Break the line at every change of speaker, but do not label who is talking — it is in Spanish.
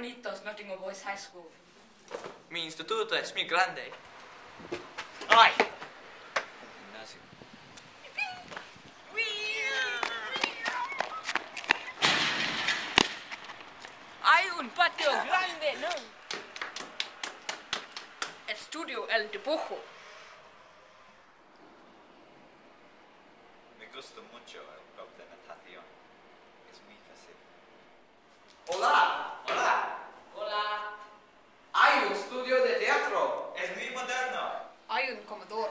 bonito es Nottingham Boys High School.
Mi instituto es muy grande.
¡Ay!
Gimnasio.
Hay un patio grande, ¿no? Estudio el dibujo.
Me gusta mucho el club de natación. no Commodore.